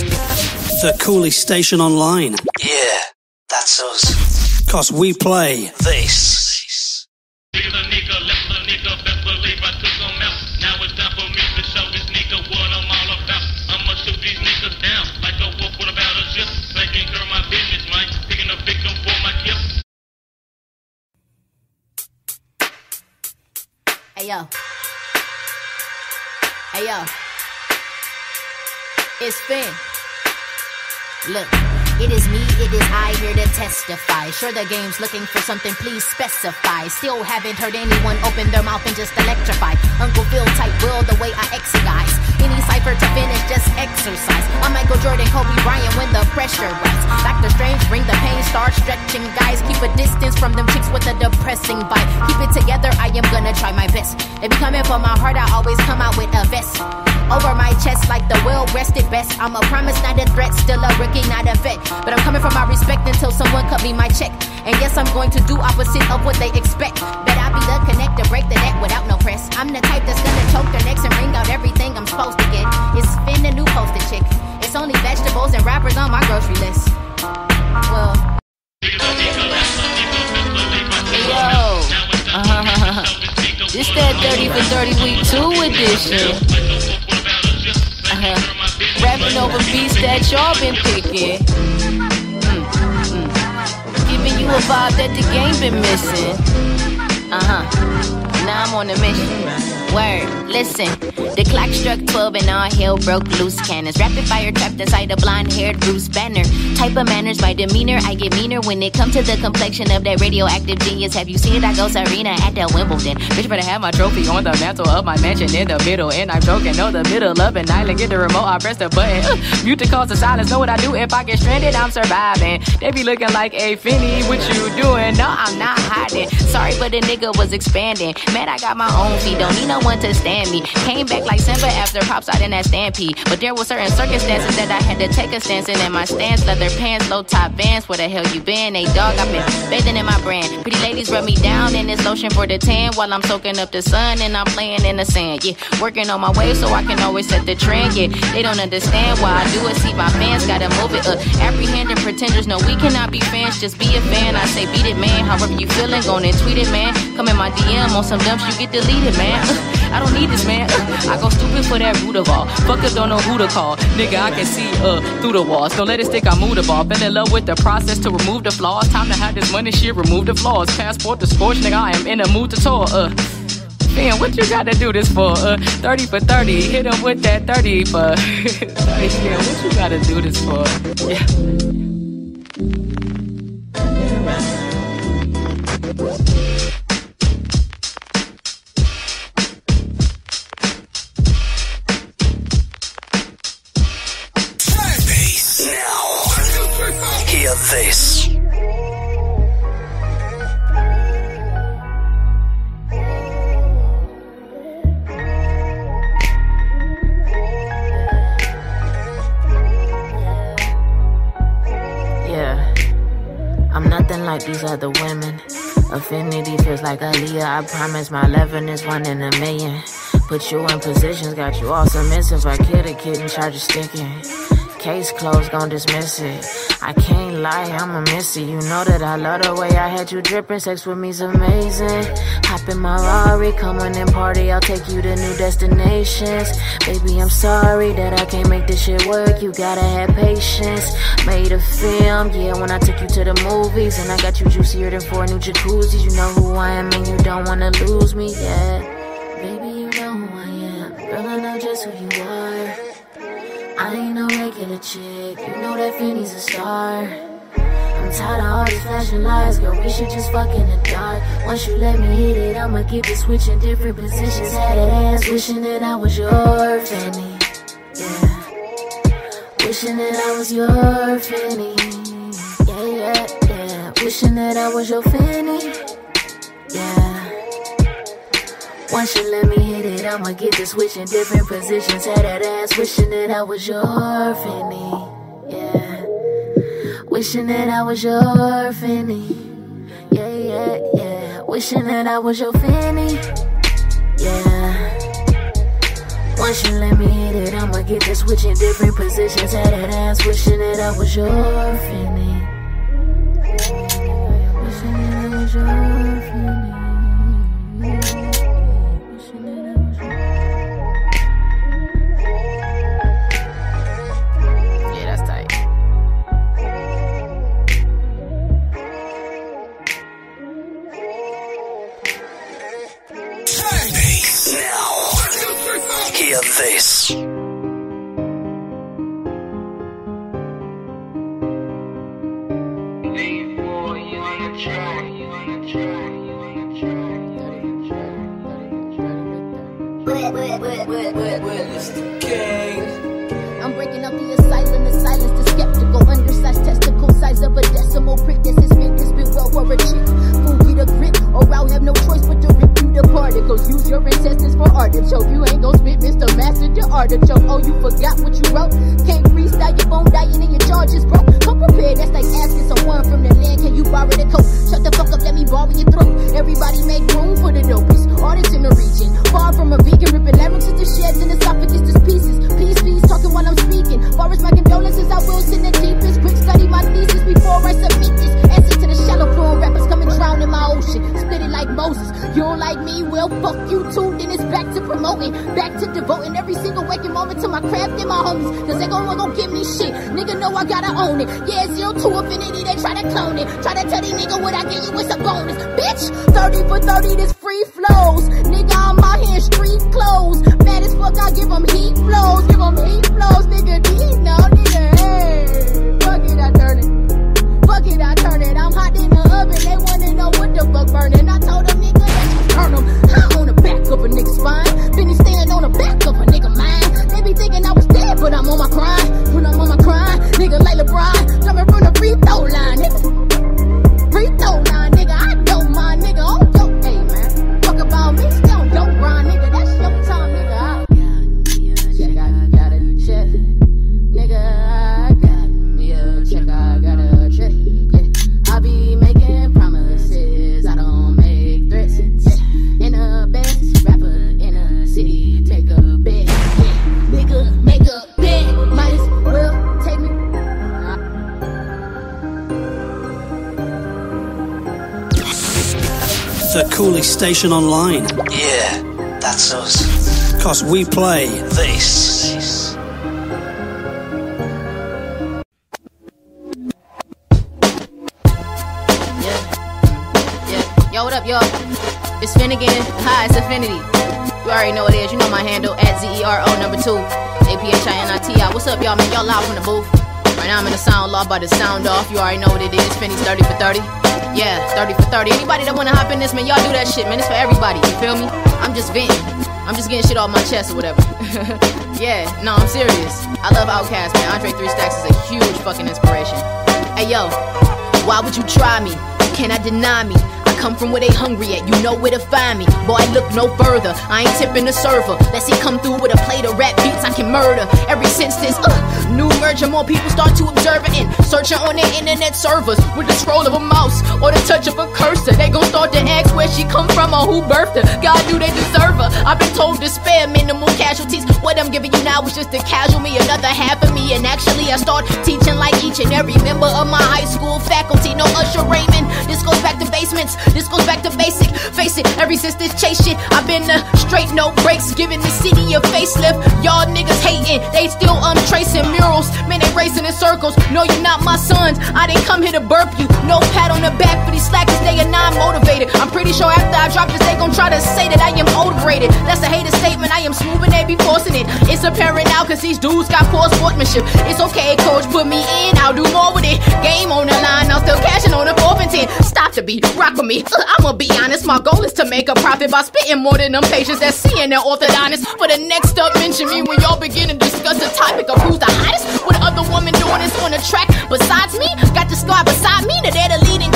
The coolest station online. Yeah, that's us. Cause we play this. Hey yo. Hey yo. It's Finn. Look, it is me, it is I here to testify. Sure, the game's looking for something, please specify. Still haven't heard anyone open their mouth and just electrify. Uncle Phil type will the way I exercise. Any cipher to finish, just exercise. I'm Michael Jordan, Kobe Bryant when the pressure rise. Doctor Strange, bring the pain, start stretching, guys. Keep a distance from them chicks with a depressing vibe. Keep it together, I am gonna try my best. They be coming for my heart, I always come out with a vest. Over my chest like the well rested best. I'm a promise, not a threat. Still a rookie, not a vet. But I'm coming for my respect until someone cut me my check. And yes, I'm going to do opposite of what they expect. Bet I be the connect to break the neck without no press. I'm the type that's gonna choke their necks and bring out everything I'm supposed to get. It's Finn, the new posted chick. It's only vegetables and rappers on my grocery list. Well. Yo. Uh-huh. This that 30 for 30 week 2 edition. Uh-huh. Rapping over beats that y'all been picking. Mm, mm. Giving you a vibe that the game been missing. Uh-huh. Now I'm on a mission. Word, listen. Clock struck 12 and all hell broke loose cannons. Rapid fire trapped inside a blonde haired Bruce Banner. Type of manners by demeanor, I get meaner when it comes to the complexion of that radioactive genius. Have you seen that ghost arena at the Wimbledon? Bitch, better have my trophy on the mantle of my mansion in the middle. And I'm joking, know the middle of an island. Get the remote, I press the button. Mute the cause of silence. Know what I do if I get stranded, I'm surviving. They be looking like, hey, Finny, what you doing? No, I'm not hiding. Sorry, but the nigga was expanding. Man, I got my own feet, don't need no one to stand me. Came back like Simba after pops out in that stampede. But there were certain circumstances that I had to take a stance in. And my stance, leather pants, low top vans. Where the hell you been? Hey dog, I've been bathing in my brand. Pretty ladies rub me down in this lotion for the tan while I'm soaking up the sun and I'm playing in the sand. Yeah, working on my wave so I can always set the trend. Yeah, they don't understand why I do it. See, my fans gotta move it up. Apprehending pretenders, no, we cannot be fans. Just be a fan. I say beat it, man. However you feeling, go and tweet it, man. Come in my DM on some dumps, you get deleted, man. I don't need this, man. I go stupid for that root of all. Fuckers don't know who to call. Nigga, I can see uh through the walls. Don't let it stick, I move the ball. Fell in love with the process to remove the flaws. Time to have this money shit, remove the flaws. Passport the scorch, nigga, I am in a mood to tour. Uh Man, what you gotta do this for? Uh, 30 for 30. Hit him with that 30 for 30. Man, what you gotta do this for? Yeah. Hear this. Yeah. I'm nothing like these other women. Aphiniti feels like Aaliyah. I promise my 11 is one in a million. Put you in positions, got you all submissive. I kid a kid and charge you sticking. Case closed, gon' dismiss it. I can't lie, I'ma miss it. You know that I love the way I had you dripping. Sex with me's amazing. Hop in my Rari, come on and party. I'll take you to new destinations. Baby, I'm sorry that I can't make this shit work. You gotta have patience. Made a film, yeah, when I took you to the movies. And I got you juicier than four new jacuzzis. You know who I am and you don't wanna lose me, yeah. Baby, you know who I am. Girl, I know just who you are. Regular chick, you know that Finny's a star. I'm tired of all these flashing lights, girl. We should just fuck in the dark. Once you let me hit it, I'ma keep it switching different positions. Had ass, wishing that I was your Fanny. Yeah. Wishing that I was your Fanny. Yeah, yeah, yeah. Wishing that I was your Fanny. Once you let me hit it, I'ma get to switching different positions. Had that ass, wishing that I was your finny. Yeah. Wishing that I was your finny. Yeah, yeah, yeah. Wishing that I was your finny. Yeah. Once you let me hit it, I'ma get to switching different positions. Had that ass wishing that I was your Finny. Wishing that I was your I'm breaking up the asylum, the silence, the skeptical, undersized testicle size of a decimal prick. This is big, this been well for a chick. Fool be the grit, or I'll have no choice but to rip you the particles. Use your intestines for artichoke. You ain't gon' spit, Mr. Master, the artichoke. Oh, you forgot what you wrote? Can't freestyle your phone dying and your charges broke. Come prepared, that's like asking someone from the Yeah, zero to infinity, they try to clone it. Try to tell these nigga what I give you is a bonus. Bitch, 30 for 30, this free flows. Nigga, I'm out here in street clothes. Mad as fuck, I give them heat flows. Give them heat flows, nigga. These no, nigga. Hey, fuck it, I turn it. Fuck it, I turn it. I'm hot in the oven. They wanna know what the fuck burning. I told them nigga that you turn them. High on the back of a nigga's spine. Been staying on the back of a nigga mind. They be thinking I was dead, but I'm on my grind. When I'm on The coolest station online. Yeah, that's us. Cause we play This. Yeah. Yeah. Yo, what up, y'all? It's Finnegan. Hi, it's Aphiniti. You already know what it is. You know my handle at Z-E-R-O number two. A-P-H-I-N-I-T-I. What's up, y'all, man? Y'all live from the booth. Right now I'm in the sound law, but the sound off. You already know what it is. Finny's 30 for 30. Yeah, 30 for 30. Anybody that wanna hop in this, man, y'all do that shit, man. It's for everybody. You feel me? I'm just venting. I'm just getting shit off my chest or whatever. yeah, no, I'm serious. I love Outkast, man. Andre 3 Stacks is a huge fucking inspiration. Hey, yo, why would you try me? You cannot deny me. Come from where they hungry at, you know where to find me. Boy, look no further. I ain't tipping the server. Let's see come through with a plate of rap beats I can murder. Every since this uh, new merger, more people start to observe it and searching on their internet servers with the scroll of a mouse or the touch of a cursor. They gon' start to ask where she come from or who birthed her. God do they deserve her. I've been told to spare minimal casualties. What I'm giving you now is just a casual me, another half of me. And actually, I start teaching like each and every member of my high school faculty. No Usher Raymond. This goes back to basements. This goes back to basic. Face it, ever since this chase shit, I've been a straight, no breaks, giving the city a facelift. Y'all niggas hating, they still um tracing murals. Man, they racing in circles. No, you're not my sons. I didn't come here to burp you. No pat on the back for these slackers, they are not motivated. I'm pretty sure after I drop this, they gon' try to say that I am overrated. That's a hater statement, I am smooth and they be forcing it. It's apparent now, cause these dudes got poor sportsmanship. It's okay, coach, put me in, I'll do more with it. Game on the line, I'm still cashing on the 4 and ten. Stop the beat, rock with me. Uh, I'ma be honest, my goal is to make a profit by spitting more than them patients that seeing their orthodontist. For the next up, mention me when y'all begin to discuss the topic of who's the hottest. With other women doing this on the track besides me. Got the squad beside me, they're the to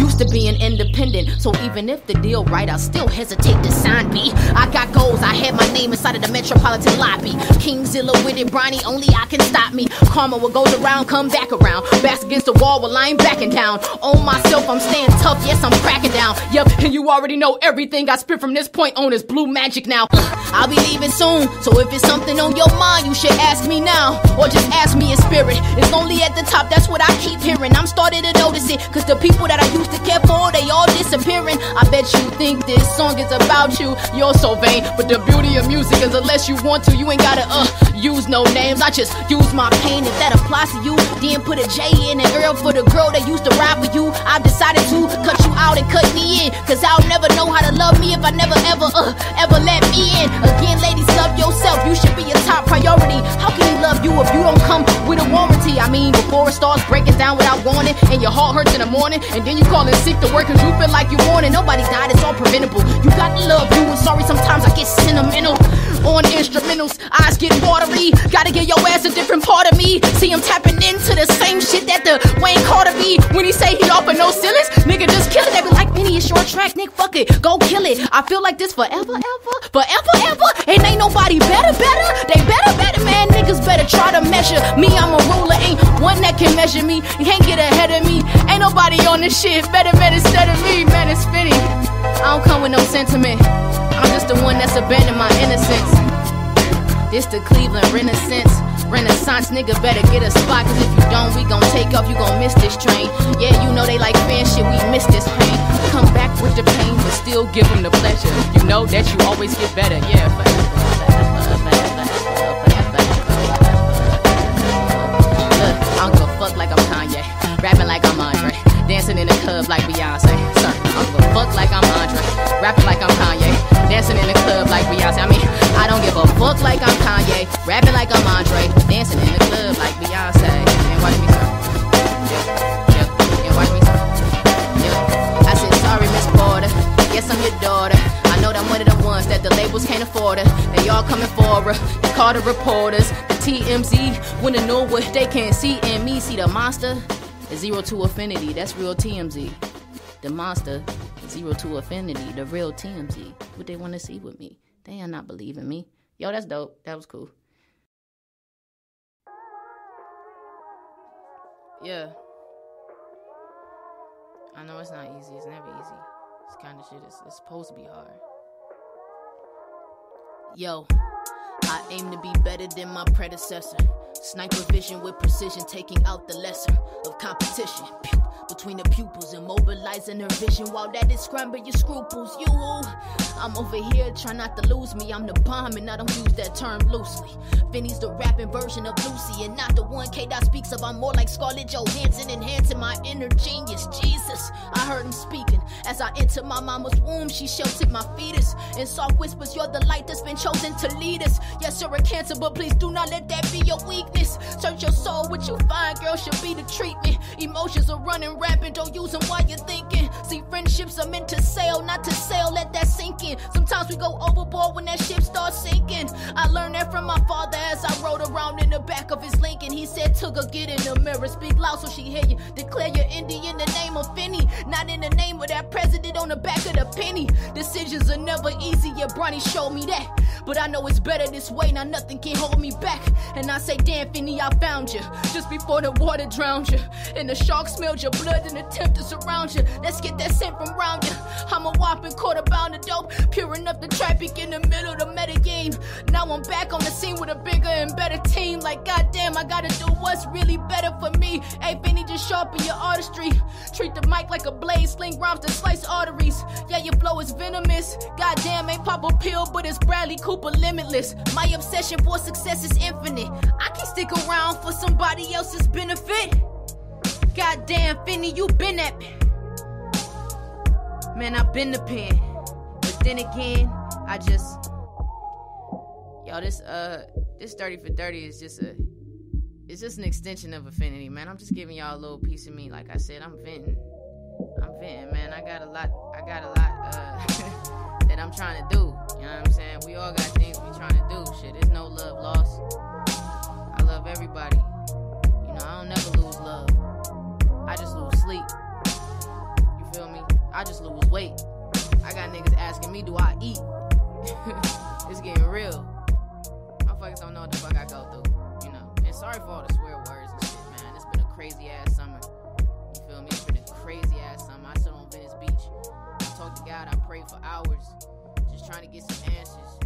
Used to being independent. So even if the deal right, I'll still hesitate to sign B. I got goals, I had my name inside of the metropolitan lobby. Kingzilla with it, Bronny, only I can stop me. Karma will go around, come back around. Backs against the wall while I ain't backing down. On myself, I'm staying tough, yes, I'm cracking down. Yep, and you already know everything I spit from this point on is blue magic now. I'll be leaving soon, so if it's something on your mind, you should ask me now. Or just ask me in spirit. It's only at the top, that's what I keep hearing. I'm starting to notice it, cause the people that I used to care for, they all disappearing. I bet you think this song is about you. You're so vain, but the beauty of music is unless you want to, you ain't gotta uh use no names. I just use my pain if that applies to you. Then put a J in an Earl for the girl that used to ride with you. I've decided to cut you out and cut me in. Cause I'll never know how to love me if I never ever uh ever let me in. Again, ladies, love yourself. You should be a top priority. How can love you if you don't come with a warranty? I mean, before it starts breaking down without warning, and your heart hurts in the morning, and then you call in sick to work cause you feel like you want it. Nobody died, it's all preventable. You got to love you, and sorry, sometimes I get sentimental. On instrumentals, eyes get watery. Gotta get your ass a different part of me. See him tapping into the same shit that the Wayne Carter be. When he say he offer no ceilings, nigga just kill it. They be like, Benny, it's your track, Nick. Fuck it, go kill it. I feel like this forever, ever, forever, ever. And ain't nobody better, better. They better, better. Niggas better try to measure me. I'm a ruler, ain't one that can measure me. You can't get ahead of me. Ain't nobody on this shit better, man, instead of me. Man, it's Benny. I don't come with no sentiment. I'm just the one that's abandoned my innocence. This the Cleveland Renaissance. Renaissance nigga better get a spot. Cause if you don't, we gon' take off. You gon' miss this train. Yeah, you know they like fan shit. We miss this pain. Come back with the pain, but still give them the pleasure. You know that you always get better. Yeah, forever, Rapping like I'm Andre. Dancing in the club like Beyonce. Son, I don't give a fuck like I'm Andre. Rapping like I'm Kanye. Dancing in the club like Beyonce. I mean, I don't give a fuck like I'm Kanye. Rapping like I'm Andre. Dancing in the club like Beyonce. And watch me sir. Yeah, yeah, and watch me sir. Yeah. I said, sorry, Miss Porter. Guess I'm your daughter. I know that I'm one of the ones that the labels can't afford her. They all coming for her. They call the reporters. The TMZ. Wanna know what they can't see in me. See the monster? Zero affinity. That's real TMZ. The monster. Zero to affinity. The real TMZ. What they wanna see with me. They are not believing me. Yo, that's dope. That was cool. Yeah. I know it's not easy. It's never easy. This kind of shit is it's supposed to be hard. Yo, I aim to be better than my predecessor. Sniper vision with precision, taking out the lesser of competition. Between the pupils, immobilizing her vision while that is scrambling your scruples. You, I'm over here trying not to lose me. I'm the bomb and I don't use that term loosely. Finny's the rapping version of Lucy and not the one K speaks of. I'm more like Scarlett Johansson, enhancing my inner genius. Jesus, I heard him speaking as I entered my mama's womb. She sheltered my fetus in soft whispers. You're the light that's been chosen to lead us. Yes, you're a cancer, but please do not let that be your weakness. Search your soul, what you find, girl, should be the treatment. Emotions are running rapid, don't use them while you're thinking. See, friendships are meant to sail, not to sail. Let that sink in. Sometimes we go overboard when that ship starts sinking. I learned that from my father as I rode around in the back of his Lincoln. He said, Tugger, get in the mirror, speak loud so she hear you. Declare your indie in the name of Finney, not in the name of that president on the back of the penny. Decisions are never easy, yeah, Bronny showed me that. But I know it's better this way, now nothing can hold me back. And I say, damn, Finney, I found you. Just before the water drowned you. And the shark smelled your blood and attempt to surround you. Let's get that scent from round you. I'm a whopping quarter pound of dope, puring up the traffic in the middle of the meta game. Now I'm back on the scene with a bigger and better team. Like, goddamn, I gotta do what's really better for me. Hey, Benny, just sharpen your artistry. Treat the mic like a blade, sling rhymes to slice arteries. Yeah, your flow is venomous. Goddamn, ain't pop a pill, but it's Bradley Cooper limitless. My obsession for success is infinite. I can stick around for somebody else's benefit. Goddamn, Finny, you been at me. Man, I've been the pen. Then again, I just. Yo, this, uh, this 30 for 30 is just a. It's just an extension of Aphiniti, man. I'm just giving y'all a little piece of me. Like I said, I'm venting. I'm venting, man. I got a lot. I got a lot uh, that I'm trying to do. You know what I'm saying? We all got things we trying to do. Shit, there's no love lost. I love everybody. You know, I don't never lose love. I just lose sleep. You feel me? got niggas asking me, do I eat? it's getting real. Motherfuckers don't know what the fuck I go through, you know. And sorry for all the swear words and shit, man. It's been a crazy ass summer. You feel me? It's been a crazy ass summer. I sit on Venice Beach. I talk to God, I pray for hours, just trying to get some answers.